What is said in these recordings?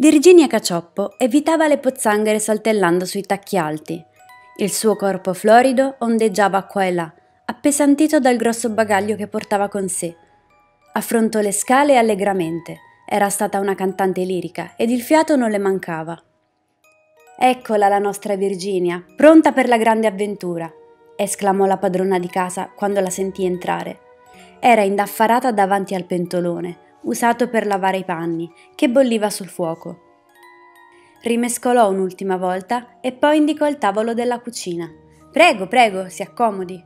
Virginia Cacioppo evitava le pozzanghere saltellando sui tacchi alti. Il suo corpo florido ondeggiava qua e là, appesantito dal grosso bagaglio che portava con sé. Affrontò le scale allegramente. Era stata una cantante lirica ed il fiato non le mancava. Eccola la nostra Virginia, pronta per la grande avventura, esclamò la padrona di casa quando la sentì entrare. Era indaffarata davanti al pentolone, usato per lavare i panni, che bolliva sul fuoco. Rimescolò un'ultima volta e poi indicò il tavolo della cucina. Prego, prego, si accomodi.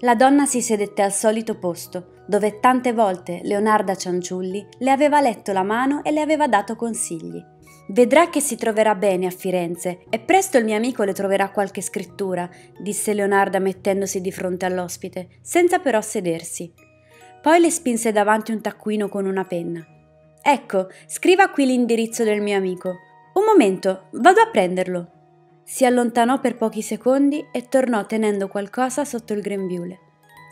La donna si sedette al solito posto, dove tante volte Leonarda Cianciulli le aveva letto la mano e le aveva dato consigli. Vedrà che si troverà bene a Firenze e presto il mio amico le troverà qualche scrittura, disse Leonarda mettendosi di fronte all'ospite, senza però sedersi. Poi le spinse davanti un taccuino con una penna. Ecco, scriva qui l'indirizzo del mio amico. Un momento, vado a prenderlo. Si allontanò per pochi secondi e tornò tenendo qualcosa sotto il grembiule.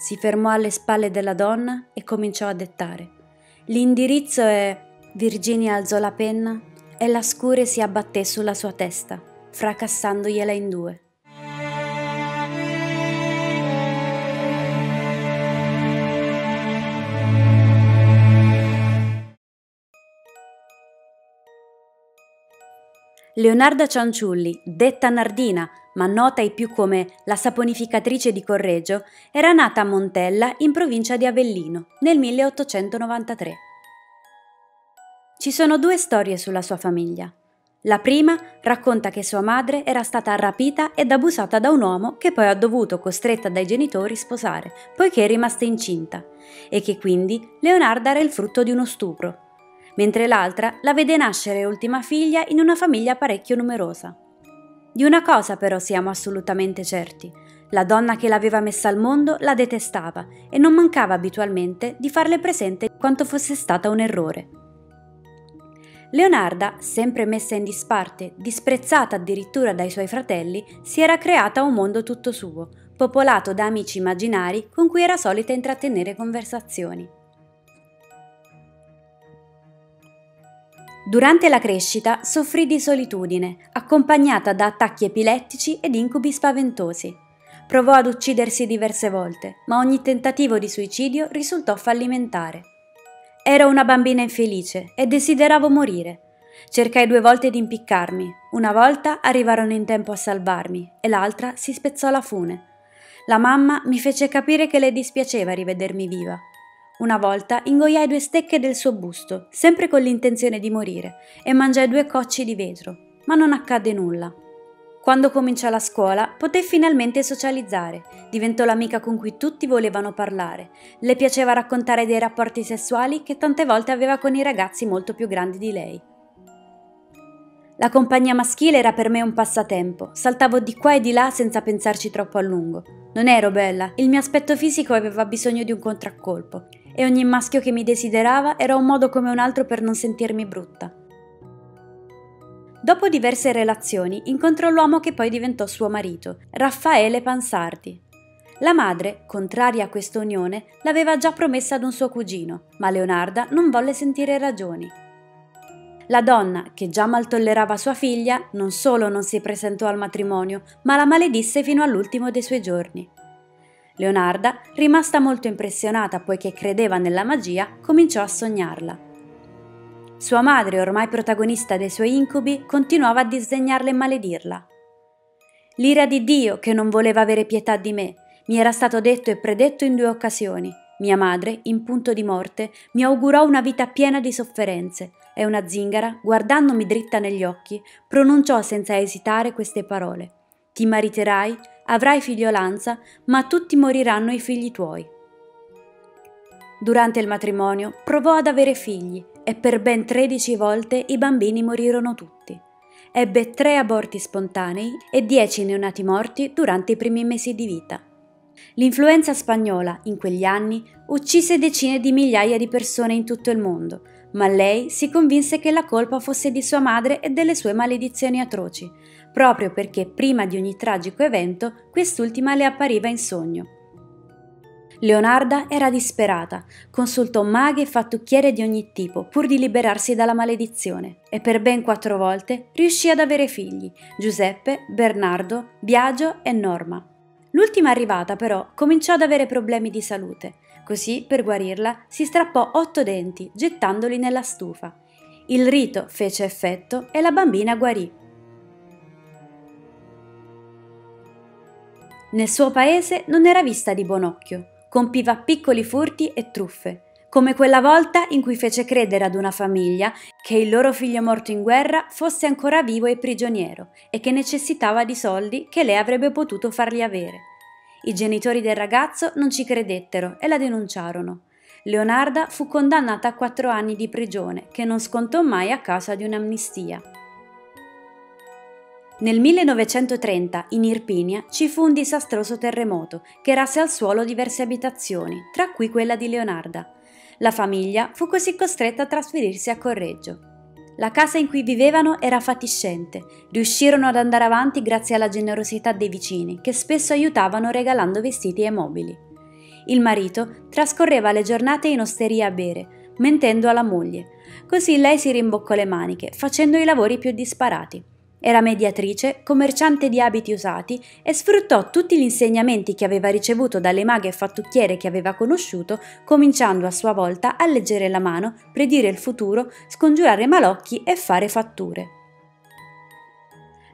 Si fermò alle spalle della donna e cominciò a dettare. L'indirizzo è. Virginia alzò la penna e la scure si abbatté sulla sua testa, fracassandogliela in due. Leonarda Cianciulli, detta Nardina, ma nota ai più come la saponificatrice di Correggio, era nata a Montella in provincia di Avellino nel 1893. Ci sono due storie sulla sua famiglia. La prima racconta che sua madre era stata rapita ed abusata da un uomo che poi ha dovuto, costretta dai genitori, sposare, poiché è rimasta incinta, e che quindi Leonarda era il frutto di uno stupro, mentre l'altra la vede nascere ultima figlia in una famiglia parecchio numerosa. Di una cosa però siamo assolutamente certi. La donna che l'aveva messa al mondo la detestava e non mancava abitualmente di farle presente quanto fosse stata un errore. Leonarda, sempre messa in disparte, disprezzata addirittura dai suoi fratelli, si era creata un mondo tutto suo, popolato da amici immaginari con cui era solita intrattenere conversazioni. Durante la crescita soffrì di solitudine, accompagnata da attacchi epilettici ed incubi spaventosi. Provò ad uccidersi diverse volte, ma ogni tentativo di suicidio risultò fallimentare. Ero una bambina infelice e desideravo morire. Cercai due volte di impiccarmi. Una volta arrivarono in tempo a salvarmi e l'altra si spezzò la fune. La mamma mi fece capire che le dispiaceva rivedermi viva. Una volta ingoiai due stecche del suo busto, sempre con l'intenzione di morire, e mangiai due cocci di vetro, ma non accadde nulla. Quando cominciò la scuola, potei finalmente socializzare. Diventò l'amica con cui tutti volevano parlare. Le piaceva raccontare dei rapporti sessuali che tante volte aveva con i ragazzi molto più grandi di lei. La compagnia maschile era per me un passatempo. Saltavo di qua e di là senza pensarci troppo a lungo. Non ero bella, il mio aspetto fisico aveva bisogno di un contraccolpo e ogni maschio che mi desiderava era un modo come un altro per non sentirmi brutta. Dopo diverse relazioni incontrò l'uomo che poi diventò suo marito, Raffaele Pansardi. La madre, contraria a questa unione, l'aveva già promessa ad un suo cugino, ma Leonarda non volle sentire ragioni. La donna, che già mal tollerava sua figlia, non solo non si presentò al matrimonio, ma la maledisse fino all'ultimo dei suoi giorni. Leonarda, rimasta molto impressionata poiché credeva nella magia, cominciò a sognarla. Sua madre, ormai protagonista dei suoi incubi, continuava a disdegnarla e maledirla. L'ira di Dio che non voleva avere pietà di me, mi era stato detto e predetto in due occasioni. Mia madre, in punto di morte, mi augurò una vita piena di sofferenze e una zingara, guardandomi dritta negli occhi, pronunciò senza esitare queste parole. Ti mariterai, avrai figliolanza, ma tutti moriranno i figli tuoi. Durante il matrimonio provò ad avere figli, e per ben 13 volte i bambini morirono tutti. Ebbe tre aborti spontanei e 10 neonati morti durante i primi mesi di vita. L'influenza spagnola, in quegli anni, uccise decine di migliaia di persone in tutto il mondo, ma lei si convinse che la colpa fosse di sua madre e delle sue maledizioni atroci, proprio perché prima di ogni tragico evento quest'ultima le appariva in sogno. Leonarda era disperata, consultò maghe e fattucchiere di ogni tipo pur di liberarsi dalla maledizione e per ben quattro volte riuscì ad avere figli, Giuseppe, Bernardo, Biagio e Norma. L'ultima arrivata però cominciò ad avere problemi di salute, così per guarirla si strappò otto denti gettandoli nella stufa. Il rito fece effetto e la bambina guarì. Nel suo paese non era vista di buon occhio, compiva piccoli furti e truffe, come quella volta in cui fece credere ad una famiglia che il loro figlio morto in guerra fosse ancora vivo e prigioniero e che necessitava di soldi che lei avrebbe potuto fargli avere. I genitori del ragazzo non ci credettero e la denunciarono. Leonarda fu condannata a quattro anni di prigione, che non scontò mai a causa di un'amnistia. Nel 1930 in Irpinia ci fu un disastroso terremoto che rase al suolo diverse abitazioni, tra cui quella di Leonarda. La famiglia fu così costretta a trasferirsi a Correggio. La casa in cui vivevano era fatiscente, riuscirono ad andare avanti grazie alla generosità dei vicini, che spesso aiutavano regalando vestiti e mobili. Il marito trascorreva le giornate in osteria a bere, mentendo alla moglie. Così lei si rimboccò le maniche, facendo i lavori più disparati. Era mediatrice, commerciante di abiti usati e sfruttò tutti gli insegnamenti che aveva ricevuto dalle maghe e fattucchiere che aveva conosciuto, cominciando a sua volta a leggere la mano, predire il futuro, scongiurare malocchi e fare fatture.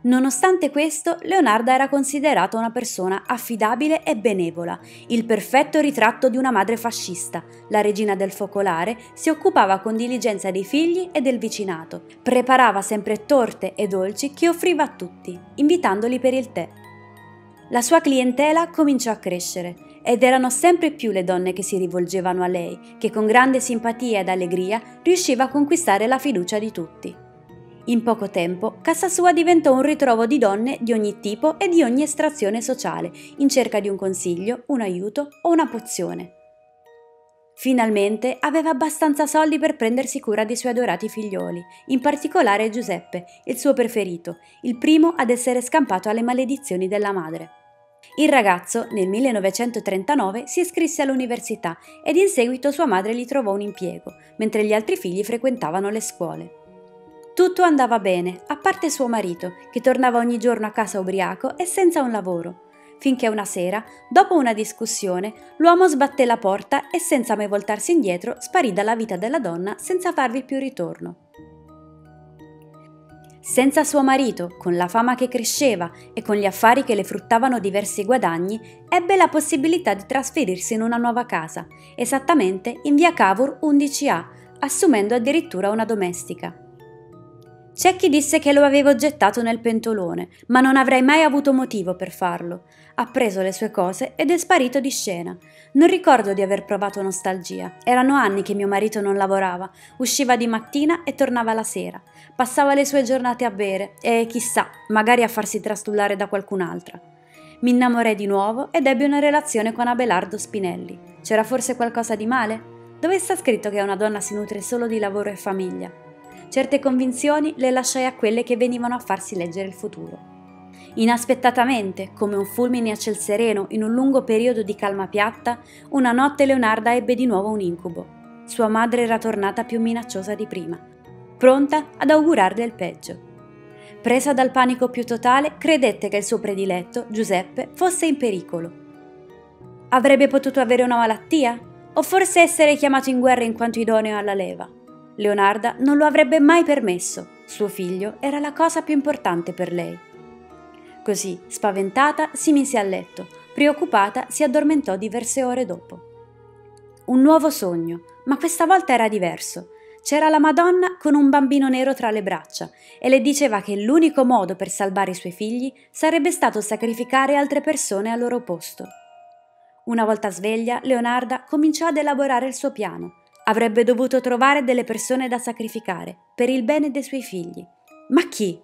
Nonostante questo, Leonarda era considerata una persona affidabile e benevola, il perfetto ritratto di una madre fascista. La regina del focolare si occupava con diligenza dei figli e del vicinato, preparava sempre torte e dolci che offriva a tutti, invitandoli per il tè. La sua clientela cominciò a crescere ed erano sempre più le donne che si rivolgevano a lei, che con grande simpatia ed allegria riusciva a conquistare la fiducia di tutti. In poco tempo, casa sua diventò un ritrovo di donne di ogni tipo e di ogni estrazione sociale, in cerca di un consiglio, un aiuto o una pozione. Finalmente aveva abbastanza soldi per prendersi cura dei suoi adorati figlioli, in particolare Giuseppe, il suo preferito, il primo ad essere scampato alle maledizioni della madre. Il ragazzo, nel 1939, si iscrisse all'università ed in seguito sua madre gli trovò un impiego, mentre gli altri figli frequentavano le scuole. Tutto andava bene, a parte suo marito, che tornava ogni giorno a casa ubriaco e senza un lavoro, finché una sera, dopo una discussione, l'uomo sbatté la porta e senza mai voltarsi indietro sparì dalla vita della donna senza farvi più ritorno. Senza suo marito, con la fama che cresceva e con gli affari che le fruttavano diversi guadagni, ebbe la possibilità di trasferirsi in una nuova casa, esattamente in via Cavour 11A, assumendo addirittura una domestica. C'è chi disse che lo avevo gettato nel pentolone, ma non avrei mai avuto motivo per farlo. Ha preso le sue cose ed è sparito di scena. Non ricordo di aver provato nostalgia. Erano anni che mio marito non lavorava. Usciva di mattina e tornava la sera. Passava le sue giornate a bere e, chissà, magari a farsi trastullare da qualcun'altra. Mi innamorai di nuovo ed ebbi una relazione con Abelardo Spinelli. C'era forse qualcosa di male? Dove sta scritto che una donna si nutre solo di lavoro e famiglia? Certe convinzioni le lasciai a quelle che venivano a farsi leggere il futuro. Inaspettatamente, come un fulmine a ciel sereno in un lungo periodo di calma piatta, una notte Leonarda ebbe di nuovo un incubo. Sua madre era tornata più minacciosa di prima, pronta ad augurarle il peggio. Presa dal panico più totale, credette che il suo prediletto, Giuseppe, fosse in pericolo. Avrebbe potuto avere una malattia? O forse essere chiamato in guerra in quanto idoneo alla leva? Leonarda non lo avrebbe mai permesso. Suo figlio era la cosa più importante per lei. Così, spaventata, si mise a letto. Preoccupata, si addormentò diverse ore dopo. Un nuovo sogno, ma questa volta era diverso. C'era la Madonna con un bambino nero tra le braccia e le diceva che l'unico modo per salvare i suoi figli sarebbe stato sacrificare altre persone al loro posto. Una volta sveglia, Leonarda cominciò ad elaborare il suo piano Avrebbe dovuto trovare delle persone da sacrificare per il bene dei suoi figli. Ma chi?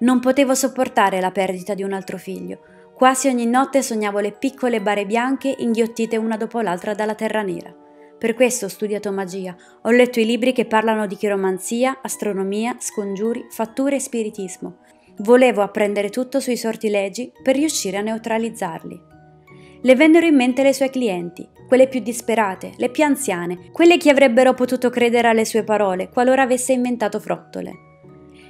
Non potevo sopportare la perdita di un altro figlio. Quasi ogni notte sognavo le piccole bare bianche inghiottite una dopo l'altra dalla terra nera. Per questo ho studiato magia, ho letto i libri che parlano di chiromanzia, astronomia, scongiuri, fatture e spiritismo. Volevo apprendere tutto sui sortilegi per riuscire a neutralizzarli. Le vennero in mente le sue clienti, quelle più disperate, le più anziane, quelle che avrebbero potuto credere alle sue parole qualora avesse inventato frottole.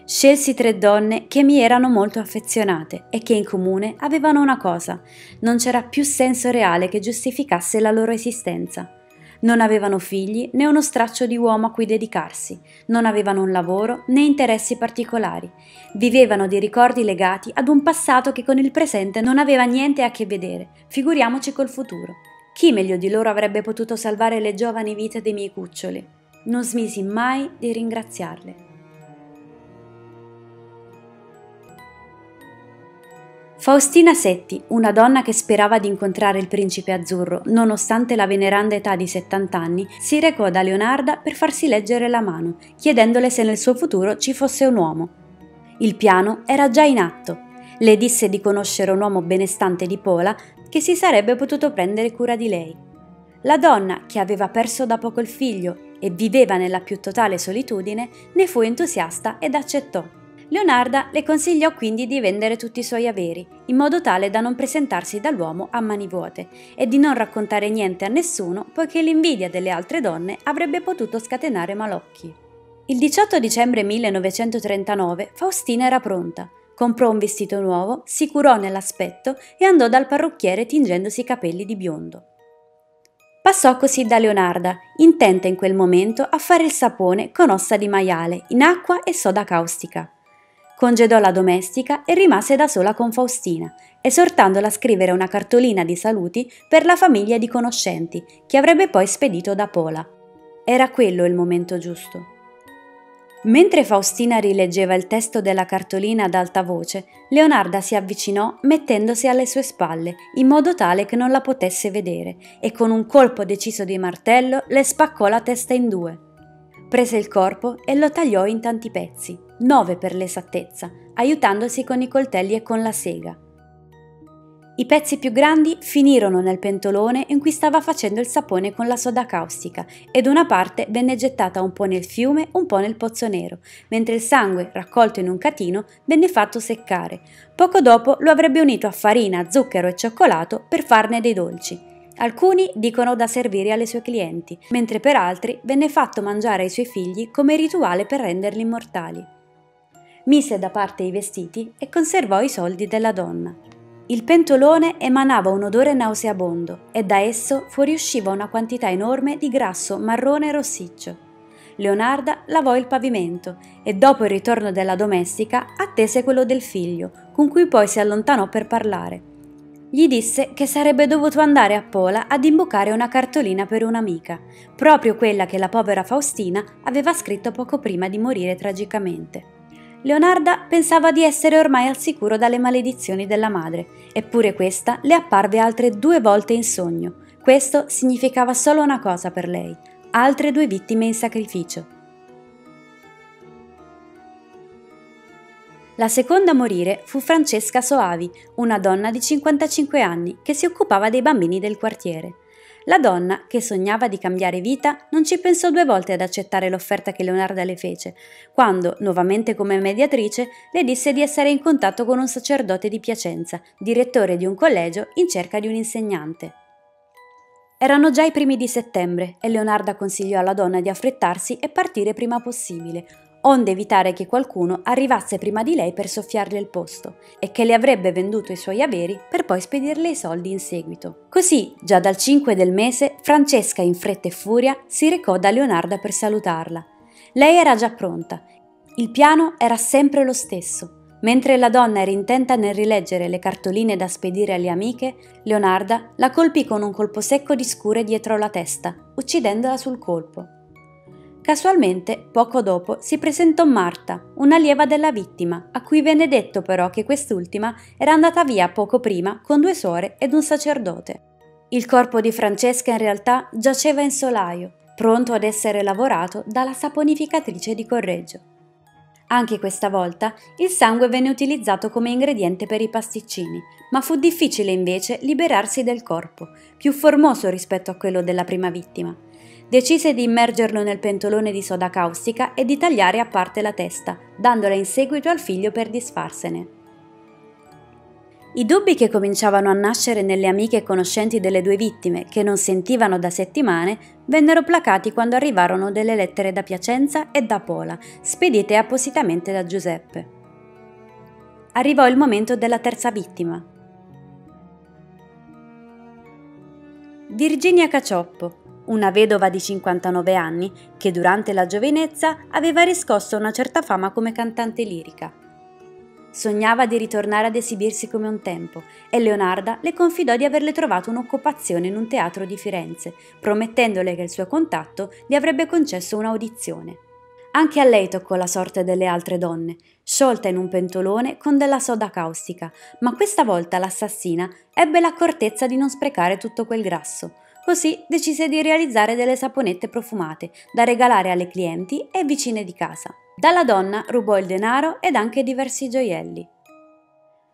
Scelsi tre donne che mi erano molto affezionate e che in comune avevano una cosa, non c'era più senso reale che giustificasse la loro esistenza. Non avevano figli né uno straccio di uomo a cui dedicarsi, non avevano un lavoro né interessi particolari, vivevano di ricordi legati ad un passato che con il presente non aveva niente a che vedere, figuriamoci col futuro. Chi meglio di loro avrebbe potuto salvare le giovani vite dei miei cuccioli? Non smisi mai di ringraziarle. Faustina Setti, una donna che sperava di incontrare il principe azzurro, nonostante la veneranda età di 70 anni, si recò da Leonarda per farsi leggere la mano, chiedendole se nel suo futuro ci fosse un uomo. Il piano era già in atto. Le disse di conoscere un uomo benestante di Pola che si sarebbe potuto prendere cura di lei. La donna, che aveva perso da poco il figlio e viveva nella più totale solitudine, ne fu entusiasta ed accettò. Leonarda le consigliò quindi di vendere tutti i suoi averi, in modo tale da non presentarsi dall'uomo a mani vuote e di non raccontare niente a nessuno, poiché l'invidia delle altre donne avrebbe potuto scatenare malocchi. Il 18 dicembre 1939 Faustina era pronta. Comprò un vestito nuovo, si curò nell'aspetto e andò dal parrucchiere tingendosi i capelli di biondo. Passò così da Leonarda, intenta in quel momento a fare il sapone con ossa di maiale, in acqua e soda caustica. Congedò la domestica e rimase da sola con Faustina, esortandola a scrivere una cartolina di saluti per la famiglia di conoscenti, che avrebbe poi spedito da Pola. Era quello il momento giusto. Mentre Faustina rileggeva il testo della cartolina ad alta voce, Leonarda si avvicinò mettendosi alle sue spalle, in modo tale che non la potesse vedere, e con un colpo deciso di martello le spaccò la testa in due. Prese il corpo e lo tagliò in tanti pezzi, nove per l'esattezza, aiutandosi con i coltelli e con la sega. I pezzi più grandi finirono nel pentolone in cui stava facendo il sapone con la soda caustica ed una parte venne gettata un po' nel fiume, un po' nel pozzo nero, mentre il sangue, raccolto in un catino, venne fatto seccare. Poco dopo lo avrebbe unito a farina, zucchero e cioccolato per farne dei dolci. Alcuni dicono da servire alle sue clienti, mentre per altri venne fatto mangiare ai suoi figli come rituale per renderli immortali. Mise da parte i vestiti e conservò i soldi della donna. Il pentolone emanava un odore nauseabondo e da esso fuoriusciva una quantità enorme di grasso marrone rossiccio. Leonarda lavò il pavimento e dopo il ritorno della domestica attese quello del figlio, con cui poi si allontanò per parlare gli disse che sarebbe dovuto andare a Pola ad imbucare una cartolina per un'amica, proprio quella che la povera Faustina aveva scritto poco prima di morire tragicamente. Leonarda pensava di essere ormai al sicuro dalle maledizioni della madre, eppure questa le apparve altre due volte in sogno. Questo significava solo una cosa per lei, altre due vittime in sacrificio. La seconda a morire fu Francesca Soavi, una donna di 55 anni che si occupava dei bambini del quartiere. La donna, che sognava di cambiare vita, non ci pensò due volte ad accettare l'offerta che Leonarda le fece, quando, nuovamente come mediatrice, le disse di essere in contatto con un sacerdote di Piacenza, direttore di un collegio in cerca di un insegnante. Erano già i primi di settembre e Leonarda consigliò alla donna di affrettarsi e partire prima possibile, onde evitare che qualcuno arrivasse prima di lei per soffiarle il posto e che le avrebbe venduto i suoi averi per poi spedirle i soldi in seguito. Così, già dal 5 del mese, Francesca in fretta e furia si recò da Leonarda per salutarla. Lei era già pronta. Il piano era sempre lo stesso. Mentre la donna era intenta nel rileggere le cartoline da spedire alle amiche, Leonarda la colpì con un colpo secco di scure dietro la testa, uccidendola sul colpo. Casualmente, poco dopo, si presentò Marta, un'allieva della vittima, a cui venne detto però che quest'ultima era andata via poco prima con due suore ed un sacerdote. Il corpo di Francesca in realtà giaceva in solaio, pronto ad essere lavorato dalla saponificatrice di Correggio. Anche questa volta il sangue venne utilizzato come ingrediente per i pasticcini, ma fu difficile invece liberarsi del corpo, più formoso rispetto a quello della prima vittima decise di immergerlo nel pentolone di soda caustica e di tagliare a parte la testa, dandola in seguito al figlio per disfarsene. I dubbi che cominciavano a nascere nelle amiche e conoscenti delle due vittime, che non sentivano da settimane, vennero placati quando arrivarono delle lettere da Piacenza e da Pola, spedite appositamente da Giuseppe. Arrivò il momento della terza vittima. Virginia Cacioppo, una vedova di 59 anni che durante la giovinezza aveva riscosso una certa fama come cantante lirica. Sognava di ritornare ad esibirsi come un tempo e Leonarda le confidò di averle trovato un'occupazione in un teatro di Firenze, promettendole che il suo contatto gli avrebbe concesso un'audizione. Anche a lei toccò la sorte delle altre donne, sciolta in un pentolone con della soda caustica, ma questa volta l'assassina ebbe l'accortezza di non sprecare tutto quel grasso. Così decise di realizzare delle saponette profumate da regalare alle clienti e vicine di casa. Dalla donna rubò il denaro ed anche diversi gioielli.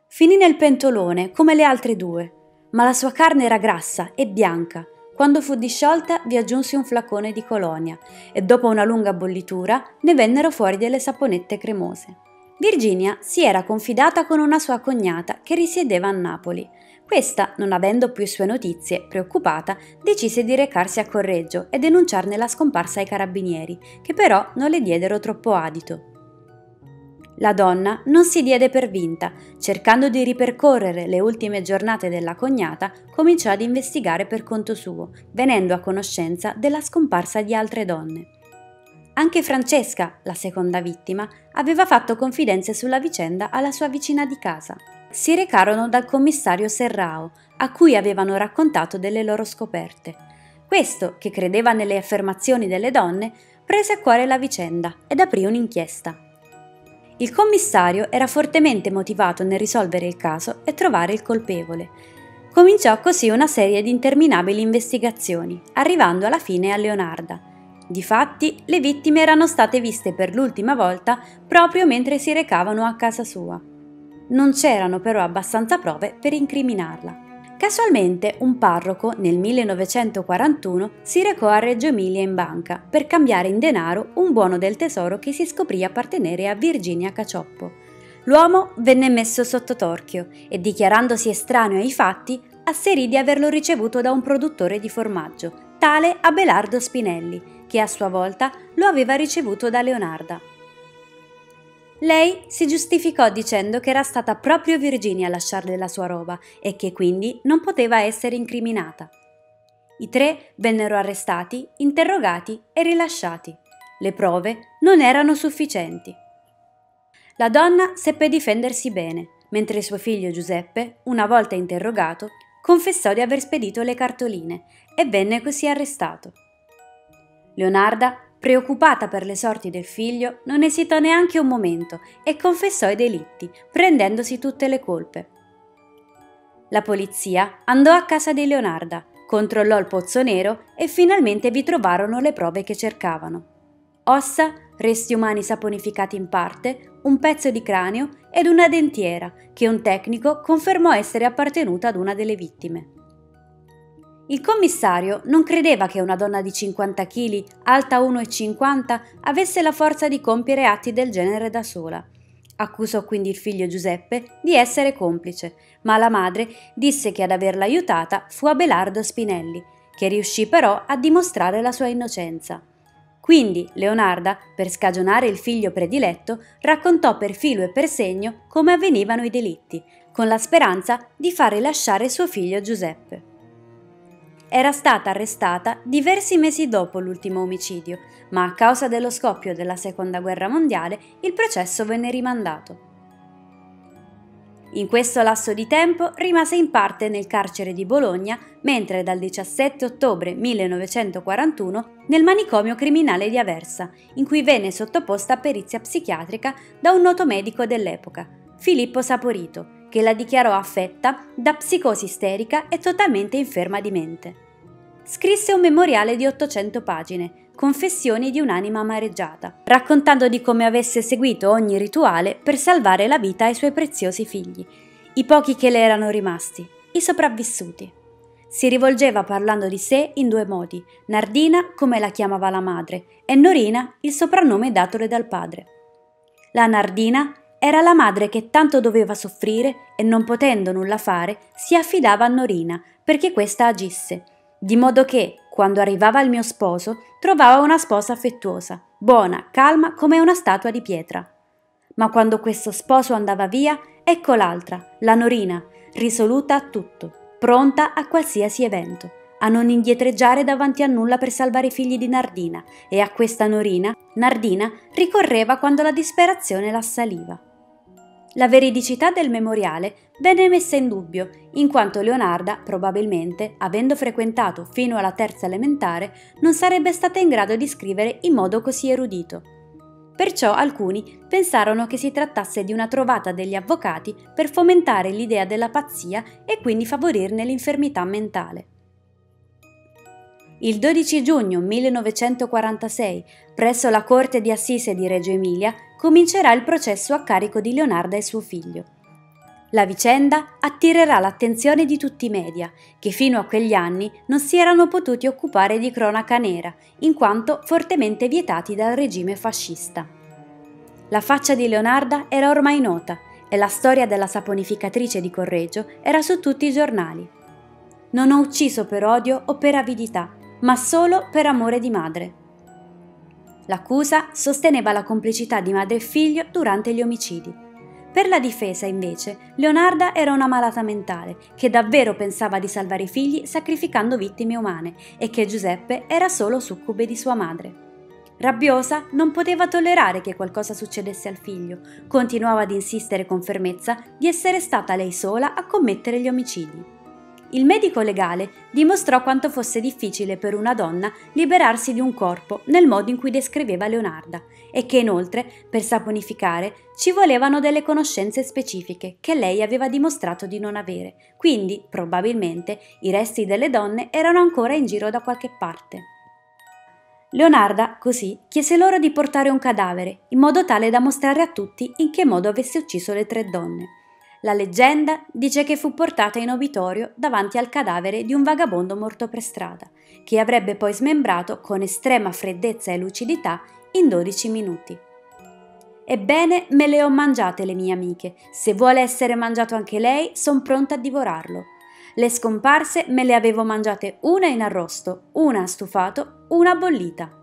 Finì nel pentolone come le altre due, ma la sua carne era grassa e bianca. Quando fu disciolta vi aggiunse un flacone di colonia e dopo una lunga bollitura ne vennero fuori delle saponette cremose. Virginia si era confidata con una sua cognata che risiedeva a Napoli questa, non avendo più sue notizie, preoccupata, decise di recarsi a Correggio e denunciarne la scomparsa ai carabinieri, che però non le diedero troppo adito. La donna non si diede per vinta, cercando di ripercorrere le ultime giornate della cognata, cominciò ad investigare per conto suo, venendo a conoscenza della scomparsa di altre donne. Anche Francesca, la seconda vittima, aveva fatto confidenze sulla vicenda alla sua vicina di casa si recarono dal commissario Serrao, a cui avevano raccontato delle loro scoperte. Questo, che credeva nelle affermazioni delle donne, prese a cuore la vicenda ed aprì un'inchiesta. Il commissario era fortemente motivato nel risolvere il caso e trovare il colpevole. Cominciò così una serie di interminabili investigazioni, arrivando alla fine a Leonarda. Difatti, le vittime erano state viste per l'ultima volta proprio mentre si recavano a casa sua. Non c'erano però abbastanza prove per incriminarla. Casualmente un parroco nel 1941 si recò a Reggio Emilia in banca per cambiare in denaro un buono del tesoro che si scoprì appartenere a Virginia Cacioppo. L'uomo venne messo sotto torchio e dichiarandosi estraneo ai fatti asserì di averlo ricevuto da un produttore di formaggio, tale Abelardo Spinelli, che a sua volta lo aveva ricevuto da Leonarda. Lei si giustificò dicendo che era stata proprio Virginia a lasciarle la sua roba e che quindi non poteva essere incriminata. I tre vennero arrestati, interrogati e rilasciati. Le prove non erano sufficienti. La donna seppe difendersi bene, mentre suo figlio Giuseppe, una volta interrogato, confessò di aver spedito le cartoline e venne così arrestato. Leonarda Preoccupata per le sorti del figlio, non esitò neanche un momento e confessò i delitti, prendendosi tutte le colpe. La polizia andò a casa di Leonarda, controllò il pozzo nero e finalmente vi trovarono le prove che cercavano. Ossa, resti umani saponificati in parte, un pezzo di cranio ed una dentiera che un tecnico confermò essere appartenuta ad una delle vittime. Il commissario non credeva che una donna di 50 kg, alta 1,50, avesse la forza di compiere atti del genere da sola. Accusò quindi il figlio Giuseppe di essere complice, ma la madre disse che ad averla aiutata fu Abelardo Spinelli, che riuscì però a dimostrare la sua innocenza. Quindi Leonarda, per scagionare il figlio prediletto, raccontò per filo e per segno come avvenivano i delitti, con la speranza di far rilasciare suo figlio Giuseppe era stata arrestata diversi mesi dopo l'ultimo omicidio, ma a causa dello scoppio della Seconda Guerra Mondiale il processo venne rimandato. In questo lasso di tempo rimase in parte nel carcere di Bologna, mentre dal 17 ottobre 1941 nel manicomio criminale di Aversa, in cui venne sottoposta a perizia psichiatrica da un noto medico dell'epoca, Filippo Saporito, che la dichiarò affetta da psicosi isterica e totalmente inferma di mente. Scrisse un memoriale di 800 pagine, Confessioni di un'anima amareggiata, raccontando di come avesse seguito ogni rituale per salvare la vita ai suoi preziosi figli, i pochi che le erano rimasti, i sopravvissuti. Si rivolgeva parlando di sé in due modi, Nardina come la chiamava la madre e Norina il soprannome datole dal padre. La Nardina Era la madre che tanto doveva soffrire e non potendo nulla fare, si affidava a Norina perché questa agisse, di modo che, quando arrivava il mio sposo, trovava una sposa affettuosa, buona, calma come una statua di pietra. Ma quando questo sposo andava via, ecco l'altra, la Norina, risoluta a tutto, pronta a qualsiasi evento a non indietreggiare davanti a nulla per salvare i figli di Nardina, e a questa Norina Nardina ricorreva quando la disperazione l'assaliva. La veridicità del memoriale venne messa in dubbio, in quanto Leonarda, probabilmente, avendo frequentato fino alla terza elementare, non sarebbe stata in grado di scrivere in modo così erudito. Perciò alcuni pensarono che si trattasse di una trovata degli avvocati per fomentare l'idea della pazzia e quindi favorirne l'infermità mentale. Il 12 giugno 1946, presso la Corte di Assise di Reggio Emilia, comincerà il processo a carico di Leonarda e suo figlio. La vicenda attirerà l'attenzione di tutti i media, che fino a quegli anni non si erano potuti occupare di cronaca nera, in quanto fortemente vietati dal regime fascista. La faccia di Leonarda era ormai nota e la storia della saponificatrice di Correggio era su tutti i giornali. Non ho ucciso per odio o per avidità, ma solo per amore di madre. L'accusa sosteneva la complicità di madre e figlio durante gli omicidi. Per la difesa, invece, Leonarda era una malata mentale che davvero pensava di salvare i figli sacrificando vittime umane e che Giuseppe era solo succube di sua madre. Rabbiosa, non poteva tollerare che qualcosa succedesse al figlio, continuava ad insistere con fermezza di essere stata lei sola a commettere gli omicidi il medico legale dimostrò quanto fosse difficile per una donna liberarsi di un corpo nel modo in cui descriveva Leonarda e che inoltre, per saponificare, ci volevano delle conoscenze specifiche che lei aveva dimostrato di non avere, quindi, probabilmente, i resti delle donne erano ancora in giro da qualche parte. Leonarda, così, chiese loro di portare un cadavere, in modo tale da mostrare a tutti in che modo avesse ucciso le tre donne. La leggenda dice che fu portata in obitorio davanti al cadavere di un vagabondo morto per strada, che avrebbe poi smembrato con estrema freddezza e lucidità in 12 minuti. Ebbene, me le ho mangiate le mie amiche. Se vuole essere mangiato anche lei, son pronta a divorarlo. Le scomparse me le avevo mangiate una in arrosto, una a stufato, una bollita.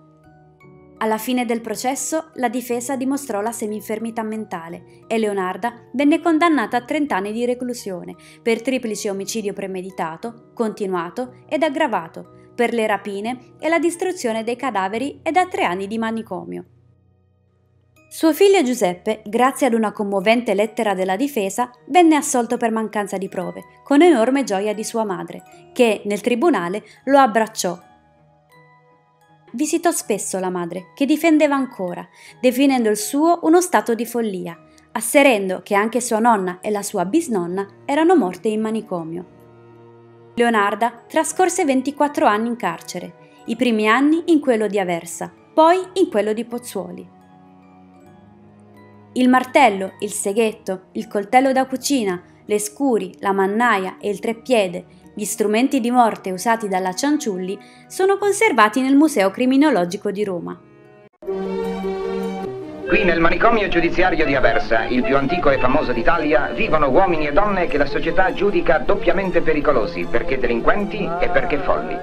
Alla fine del processo la difesa dimostrò la seminfermità mentale e Leonarda venne condannata a 30 anni di reclusione per triplice omicidio premeditato, continuato ed aggravato, per le rapine e la distruzione dei cadaveri e a tre anni di manicomio. Suo figlio Giuseppe, grazie ad una commovente lettera della difesa, venne assolto per mancanza di prove, con enorme gioia di sua madre, che nel tribunale lo abbracciò Visitò spesso la madre, che difendeva ancora, definendo il suo uno stato di follia, asserendo che anche sua nonna e la sua bisnonna erano morte in manicomio. Leonarda trascorse 24 anni in carcere, i primi anni in quello di Aversa, poi in quello di Pozzuoli. Il martello, il seghetto, il coltello da cucina, le scuri, la mannaia e il treppiede gli strumenti di morte usati dalla Cianciulli sono conservati nel Museo Criminologico di Roma. Qui nel manicomio giudiziario di Aversa, il più antico e famoso d'Italia, vivono uomini e donne che la società giudica doppiamente pericolosi, perché delinquenti e perché folli.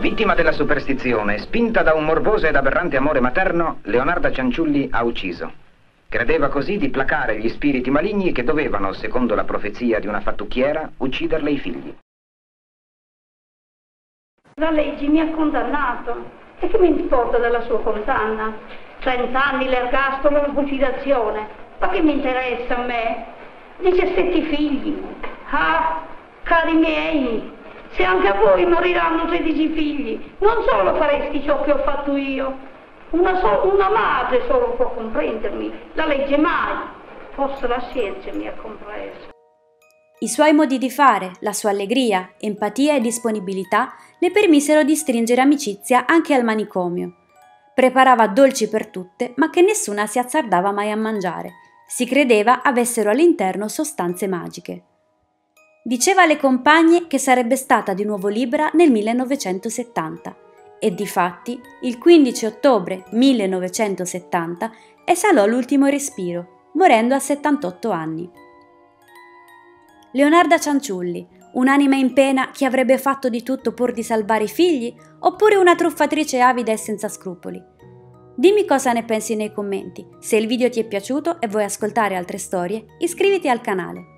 Vittima della superstizione, spinta da un morboso ed aberrante amore materno, Leonarda Cianciulli ha ucciso. Credeva così di placare gli spiriti maligni che dovevano, secondo la profezia di una fattucchiera, ucciderle i figli. La legge mi ha condannato. E che mi importa della sua condanna? 30 anni l'ergastolo, la fucilazione. Ma che mi interessa a me? 17 figli. Ah, cari miei, se anche a voi moriranno 13 figli, non solo faresti ciò che ho fatto io. Una, so una madre solo può comprendermi, la legge mai. Forse la scienza mi ha compreso. I suoi modi di fare, la sua allegria, empatia e disponibilità le permisero di stringere amicizia anche al manicomio. Preparava dolci per tutte, ma che nessuna si azzardava mai a mangiare. Si credeva avessero all'interno sostanze magiche. Diceva alle compagne che sarebbe stata di nuovo libera nel 1970 e difatti il 15 ottobre 1970 esalò l'ultimo respiro morendo a 78 anni. Leonarda Cianciulli, un'anima in pena che avrebbe fatto di tutto pur di salvare i figli, oppure una truffatrice avida e senza scrupoli? Dimmi cosa ne pensi nei commenti. Se il video ti è piaciuto e vuoi ascoltare altre storie, iscriviti al canale.